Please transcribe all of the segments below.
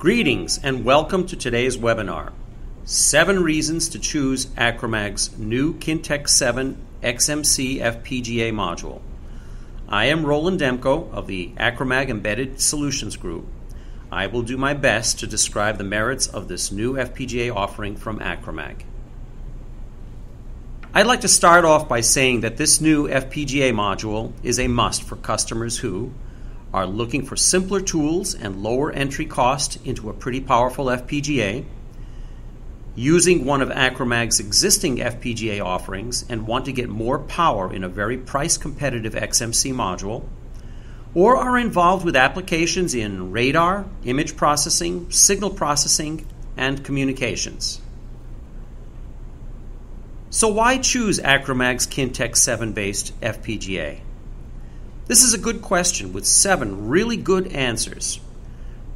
Greetings and welcome to today's webinar. Seven reasons to choose Acromag's new Kintex 7 XMC FPGA module. I am Roland Demko of the Acromag Embedded Solutions Group. I will do my best to describe the merits of this new FPGA offering from Acromag. I'd like to start off by saying that this new FPGA module is a must for customers who are looking for simpler tools and lower entry cost into a pretty powerful FPGA, using one of Acromag's existing FPGA offerings and want to get more power in a very price competitive XMC module, or are involved with applications in radar, image processing, signal processing, and communications. So, why choose Acromag's Kintex 7 based FPGA? This is a good question with seven really good answers.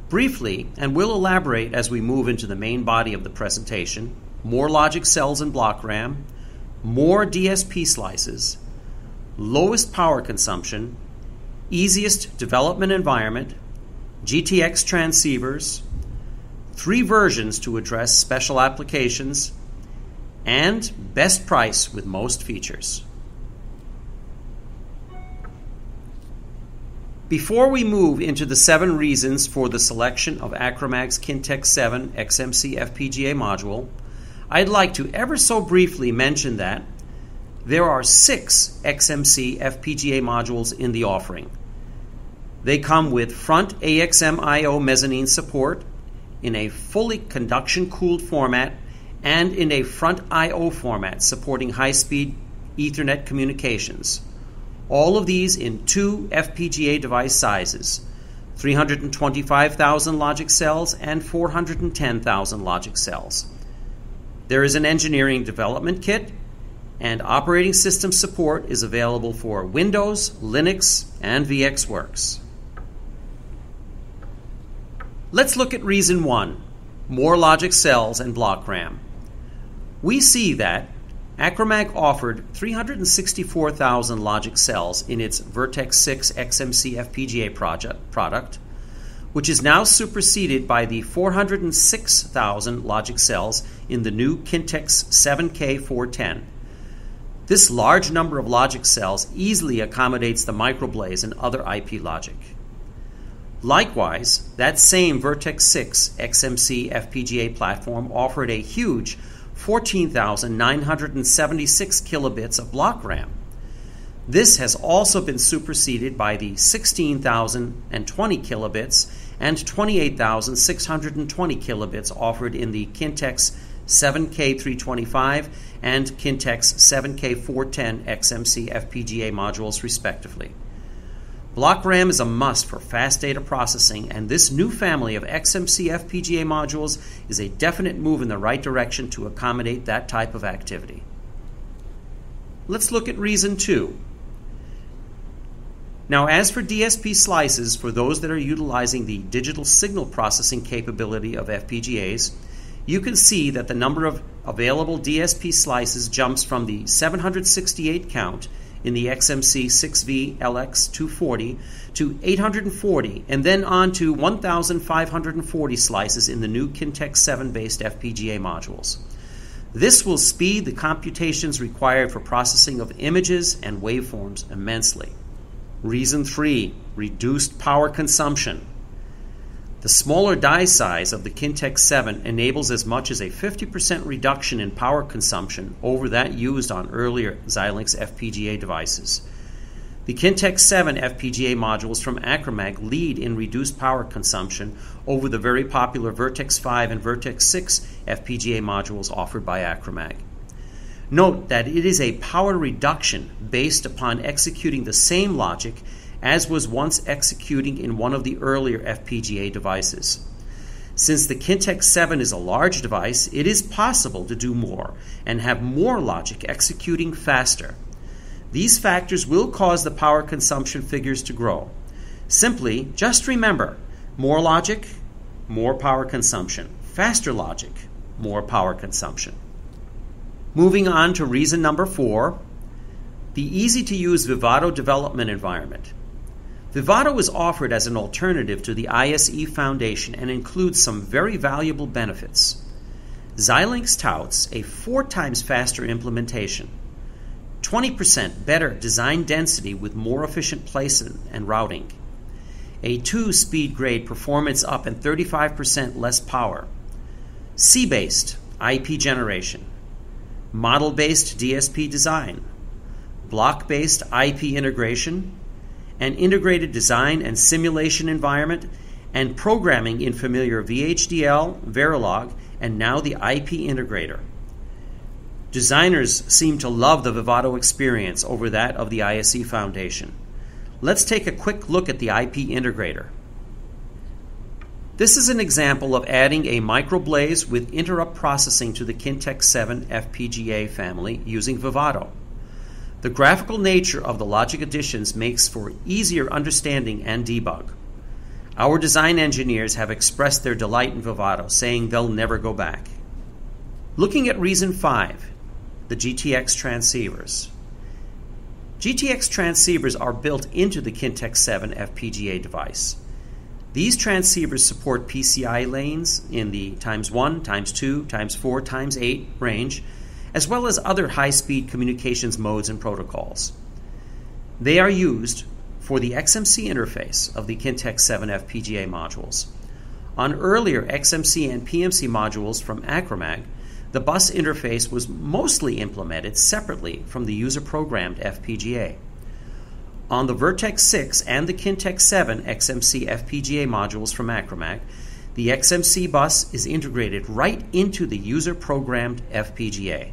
Briefly, and we'll elaborate as we move into the main body of the presentation more logic cells and block RAM, more DSP slices, lowest power consumption, easiest development environment, GTX transceivers, three versions to address special applications, and best price with most features. Before we move into the seven reasons for the selection of Acromag's Kintex 7 XMC FPGA module, I'd like to ever so briefly mention that there are six XMC FPGA modules in the offering. They come with front AXM IO mezzanine support in a fully conduction cooled format and in a front I/O format supporting high-speed Ethernet communications. All of these in two FPGA device sizes 325,000 logic cells and 410,000 logic cells. There is an engineering development kit, and operating system support is available for Windows, Linux, and VxWorks. Let's look at reason one more logic cells and block RAM we see that Acromag offered 364,000 logic cells in its Virtex 6 XMC FPGA project, product, which is now superseded by the 406,000 logic cells in the new Kintex 7K410. This large number of logic cells easily accommodates the microblaze and other IP logic. Likewise, that same Virtex 6 XMC FPGA platform offered a huge 14,976 kilobits of block RAM. This has also been superseded by the 16,020 kilobits and 28,620 kilobits offered in the Kintex 7K325 and Kintex 7K410 XMC FPGA modules, respectively. Block RAM is a must for fast data processing, and this new family of XMC FPGA modules is a definite move in the right direction to accommodate that type of activity. Let's look at reason two. Now, as for DSP slices, for those that are utilizing the digital signal processing capability of FPGAs, you can see that the number of available DSP slices jumps from the 768 count in the XMC 6V LX240 to 840 and then on to 1,540 slices in the new Kintex 7 based FPGA modules. This will speed the computations required for processing of images and waveforms immensely. Reason 3 Reduced power consumption. The smaller die size of the Kintex 7 enables as much as a 50% reduction in power consumption over that used on earlier Xilinx FPGA devices. The Kintex 7 FPGA modules from Acromag lead in reduced power consumption over the very popular Virtex 5 and Virtex 6 FPGA modules offered by Acromag. Note that it is a power reduction based upon executing the same logic as was once executing in one of the earlier FPGA devices. Since the Kintex 7 is a large device, it is possible to do more and have more logic executing faster. These factors will cause the power consumption figures to grow. Simply, just remember more logic, more power consumption. Faster logic, more power consumption. Moving on to reason number four the easy to use Vivado development environment. Vivado is offered as an alternative to the ISE Foundation and includes some very valuable benefits. Xilinx touts a four times faster implementation, 20% better design density with more efficient placement and routing, a 2 speed grade performance up and 35% less power, C based IP generation, model based DSP design, block based IP integration, an integrated design and simulation environment, and programming in familiar VHDL, Verilog, and now the IP integrator. Designers seem to love the Vivado experience over that of the ISE Foundation. Let's take a quick look at the IP integrator. This is an example of adding a microblaze with interrupt processing to the Kintex 7 FPGA family using Vivado. The graphical nature of the logic additions makes for easier understanding and debug. Our design engineers have expressed their delight in Vivado, saying they'll never go back. Looking at reason 5, the GTX transceivers. GTX transceivers are built into the Kintex 7 FPGA device. These transceivers support PCI lanes in the times 1, times 2, times 4, times 8 range, as well as other high speed communications modes and protocols. They are used for the XMC interface of the Kintex 7 FPGA modules. On earlier XMC and PMC modules from Acromag, the bus interface was mostly implemented separately from the user programmed FPGA. On the Virtex 6 and the Kintex 7 XMC FPGA modules from Acromag, the XMC bus is integrated right into the user programmed FPGA.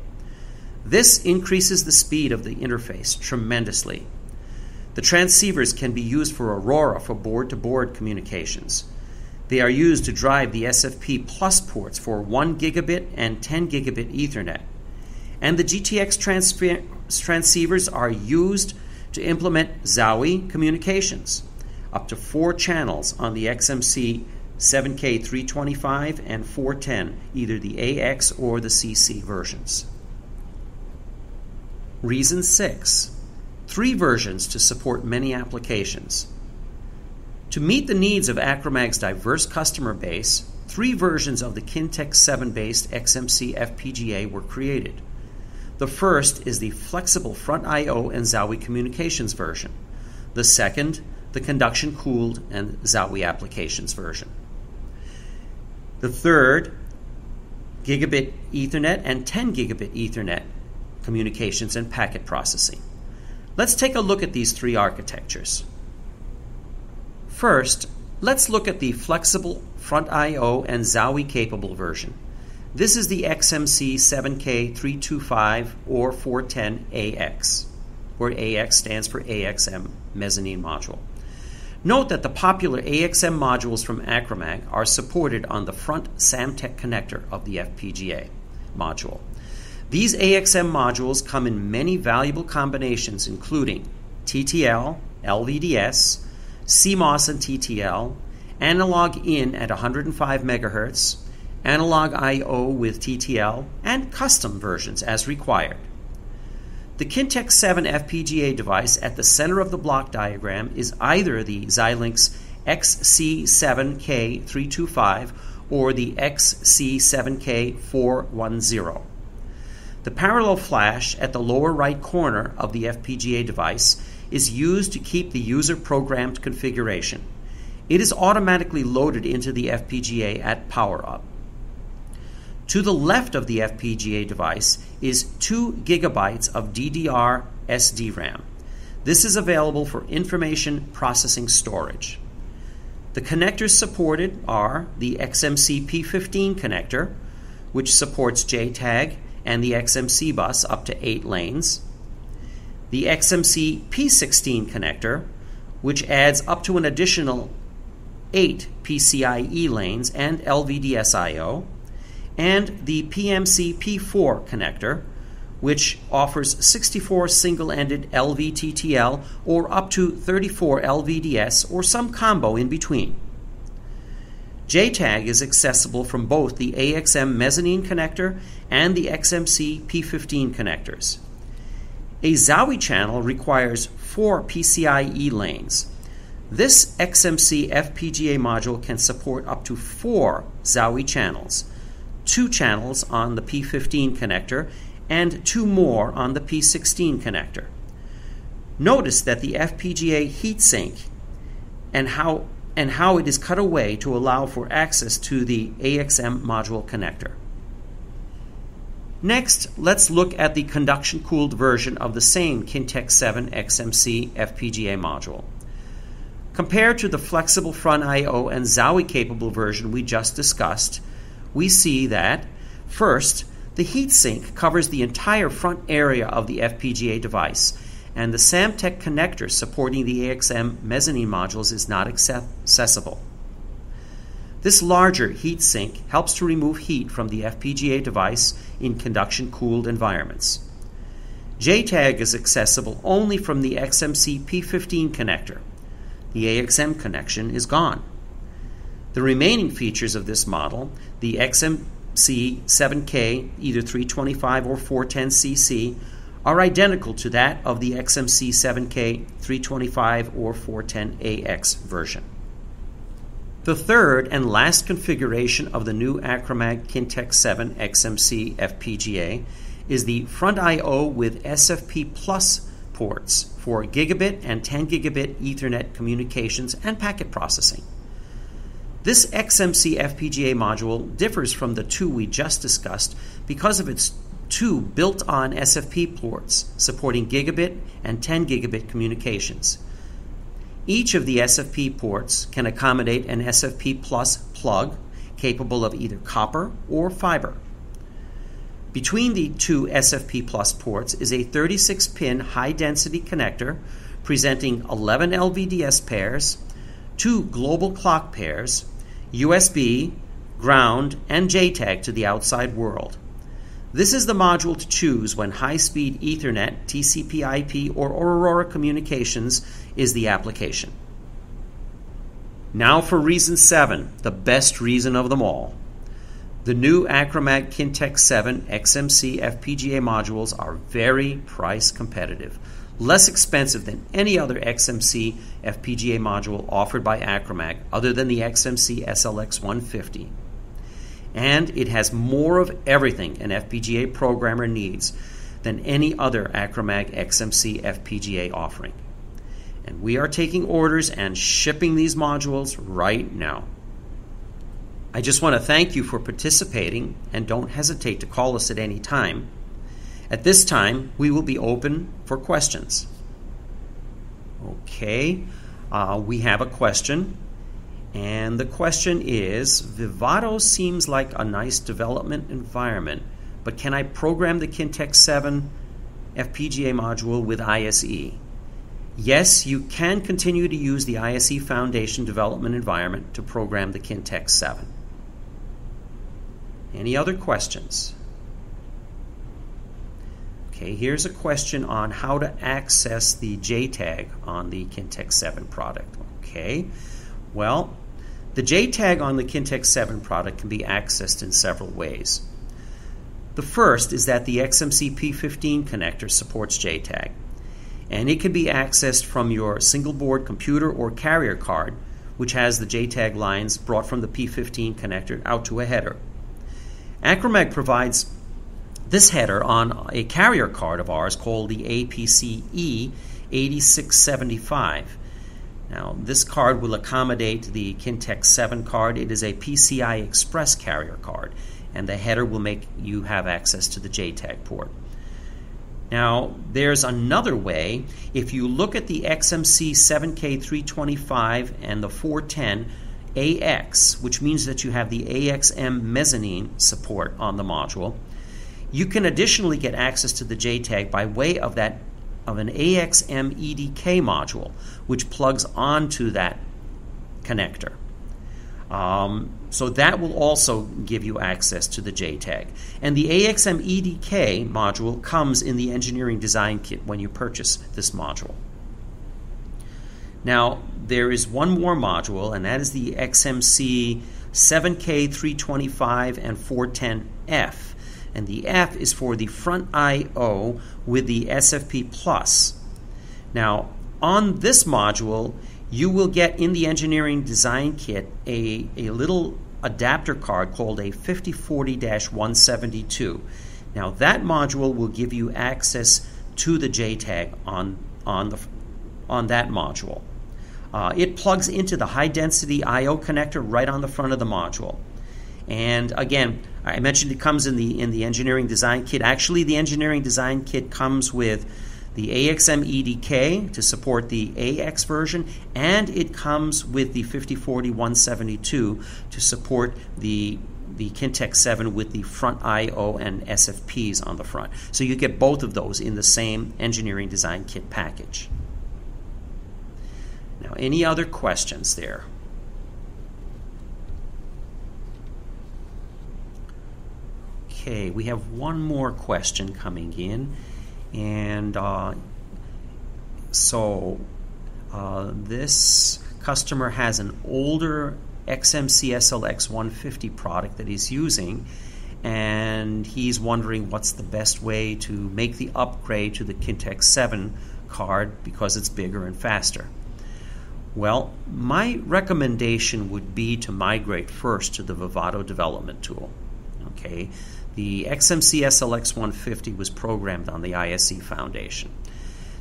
This increases the speed of the interface tremendously. The transceivers can be used for Aurora for board to board communications. They are used to drive the SFP plus ports for 1 gigabit and 10 gigabit Ethernet. And the GTX transceivers are used to implement XAUI communications, up to four channels on the XMC 7K325 and 410, either the AX or the CC versions. Reason 6 Three versions to support many applications. To meet the needs of Acromag's diverse customer base, three versions of the Kintex 7 based XMC FPGA were created. The first is the flexible front I/O and XAUI communications version. The second, the conduction cooled and XAUI applications version. The third, gigabit Ethernet and 10 gigabit Ethernet communications and packet processing. Let's take a look at these three architectures. First, let's look at the flexible front I/O and XAUI capable version. This is the XMC 7K325 or 410AX, where AX stands for AXM mezzanine module. Note that the popular AXM modules from Acromag are supported on the front Samtec connector of the FPGA module. These AXM modules come in many valuable combinations, including TTL, LVDS, CMOS and TTL, analog in at 105 MHz, analog I/O with TTL, and custom versions as required. The Kintex 7 FPGA device at the center of the block diagram is either the Xilinx XC7K325 or the XC7K410. The parallel flash at the lower right corner of the FPGA device is used to keep the user programmed configuration. It is automatically loaded into the FPGA at power up. To the left of the FPGA device is 2 gigabytes of DDR SDRAM. This is available for information processing storage. The connectors supported are the XMC P15 connector, which supports JTAG and the XMC bus up to 8 lanes, the XMC P16 connector, which adds up to an additional 8 PCIe lanes and LVDS I/O, and the PMC P4 connector, which offers 64 single ended LVTTL or up to 34 LVDS or some combo in between. JTAG is accessible from both the AXM mezzanine connector and the XMC P15 connectors. A XAUI channel requires four PCIe lanes. This XMC FPGA module can support up to four XAUI channels, two channels on the P15 connector and two more on the P16 connector. Notice that the FPGA heatsink and how and how it is cut away to allow for access to the AXM module connector. Next, let's look at the conduction cooled version of the same Kintex 7 XMC FPGA module. Compared to the flexible front I/O and XAUI capable version we just discussed, we see that first, the heatsink covers the entire front area of the FPGA device, and the Samtec connector supporting the AXM mezzanine modules is not accessible. This larger heatsink helps to remove heat from the FPGA device in conduction cooled environments. JTAG is accessible only from the XMC P15 connector. The AXM connection is gone. The remaining features of this model, the XMC 7K, either 325 or 410cc, are identical to that of the XMC 7K 325 or 410AX version. The third and last configuration of the new Acromag Kintex 7 XMC FPGA is the front I/O with SFP Plus ports for gigabit and 10 gigabit Ethernet communications and packet processing. This XMC FPGA module differs from the two we just discussed because of its two built on SFP ports supporting gigabit and 10 gigabit communications. Each of the SFP ports can accommodate an SFP Plus plug capable of either copper or fiber. Between the two SFP Plus ports is a 36 pin high density connector presenting 11 LVDS pairs, two global clock pairs, USB, ground, and JTAG to the outside world. This is the module to choose when high speed Ethernet, TCP IP, or Aurora communications is the application. Now for reason 7, the best reason of them all. The new Acromag Kintex 7 XMC FPGA modules are very price competitive, less expensive than any other XMC FPGA module offered by Acromag other than the XMC SLX 150. And it has more of everything an FPGA programmer needs than any other Acromag XMC FPGA offering. And we are taking orders and shipping these modules right now. I just want to thank you for participating and don't hesitate to call us at any time. At this time, we will be open for questions. Okay, uh, we have a question, and the question is Vivado seems like a nice development environment, but can I program the Kintex 7 FPGA module with ISE? Yes, you can continue to use the ISE Foundation development environment to program the Kintex 7. Any other questions? Okay, here's a question on how to access the JTAG on the Kintex 7 product. Okay, well, the JTAG on the Kintex 7 product can be accessed in several ways. The first is that the XMC P15 connector supports JTAG, and it can be accessed from your single board computer or carrier card, which has the JTAG lines brought from the P15 connector out to a header. Acromag provides this header on a carrier card of ours called the APCE 8675. Now, this card will accommodate the Kintex 7 card. It is a PCI Express carrier card, and the header will make you have access to the JTAG port. Now, there's another way. If you look at the XMC 7K325 and the 410, AX, which means that you have the AXM mezzanine support on the module. You can additionally get access to the JTAG by way of that of an AXM EDK module, which plugs onto that connector. Um, so that will also give you access to the JTAG. And the AXM EDK module comes in the engineering design kit when you purchase this module. Now, there is one more module, and that is the XMC 7K325 and 410F. And the F is for the front I/O with the SFP Plus. Now, on this module, you will get in the engineering design kit a, a little adapter card called a 5040-172. Now that module will give you access to the JTAG on, on, the, on that module. Uh, it plugs into the high density I/O connector right on the front of the module. And again, I mentioned it comes in the in the engineering design kit. Actually, the engineering design kit comes with the AXM EDK to support the AX version, and it comes with the 5040 172 to support the the Kintex 7 with the front I/O and SFPs on the front. So you get both of those in the same engineering design kit package. Now, any other questions there? Okay, we have one more question coming in, and uh, so uh, this customer has an older XMC SLX 150 product that he's using, and he's wondering what's the best way to make the upgrade to the Kintex 7 card because it's bigger and faster. Well, my recommendation would be to migrate first to the Vivado development tool. Okay, the XMC SLX 150 was programmed on the ISE Foundation.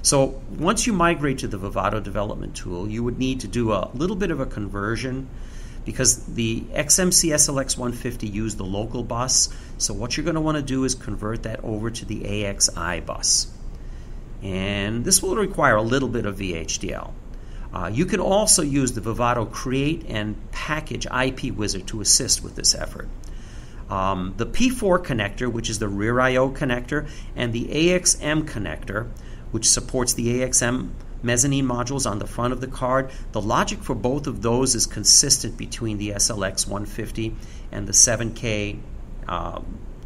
So once you migrate to the Vivado development tool, you would need to do a little bit of a conversion because the XMC SLX 150 used the local bus. So what you're going to want to do is convert that over to the AXI bus. And this will require a little bit of VHDL. Uh, you can also use the Vivado Create and Package IP Wizard to assist with this effort. Um, the P4 connector, which is the rear I/O connector, and the AXM connector, which supports the AXM mezzanine modules on the front of the card. The logic for both of those is consistent between the SLX 150 and the 7K uh,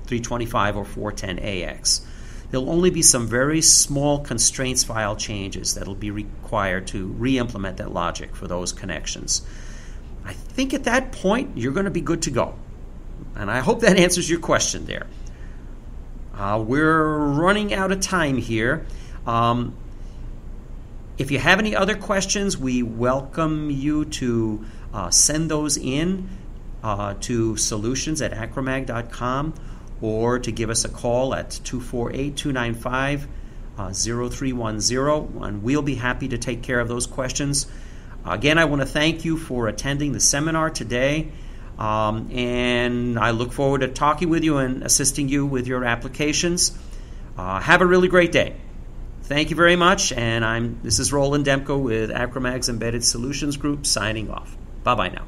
325 or 410AX. There'll only be some very small constraints file changes that'll be required to re implement that logic for those connections. I think at that point you're going to be good to go. And I hope that answers your question there. Uh, we're running out of time here. Um, if you have any other questions, we welcome you to uh, send those in uh, to solutions at acromag.com or to give us a call at 248 295 0310, and we'll be happy to take care of those questions. Again, I want to thank you for attending the seminar today. Um, and I look forward to talking with you and assisting you with your applications. Uh, have a really great day. Thank you very much, and I'm this is Roland Demko with Acromag's Embedded Solutions Group signing off. Bye bye now.